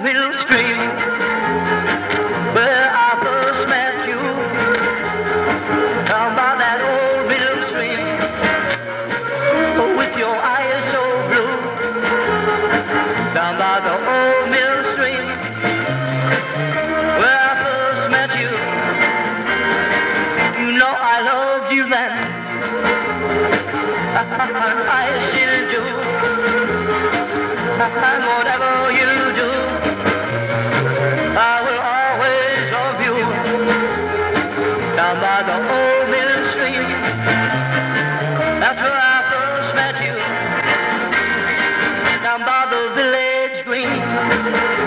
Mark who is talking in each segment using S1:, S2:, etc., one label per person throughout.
S1: old mill stream where I first met you. Down by that old mill stream with your eyes so blue. Down by the old mill stream where I first met you. You know I loved you then. I still do. And Down by the village green,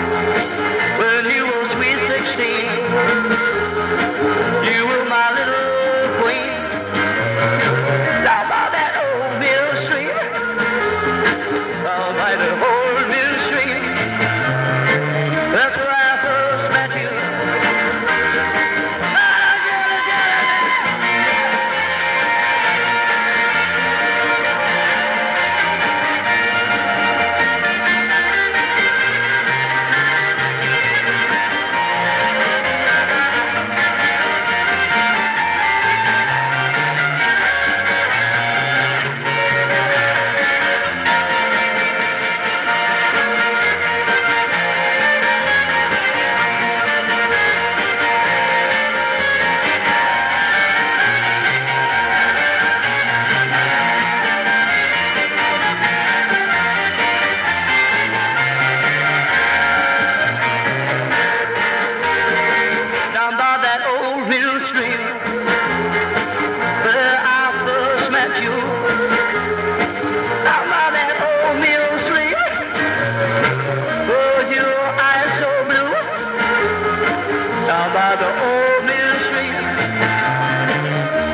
S1: down by the old mill street.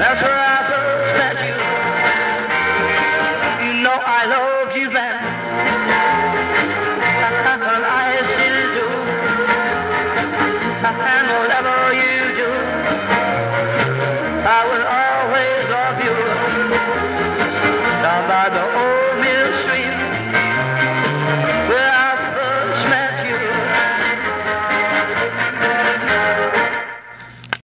S1: That's where I first met you. You know I loved you then. And I still do. And whatever you do, I will always love you. Down by the old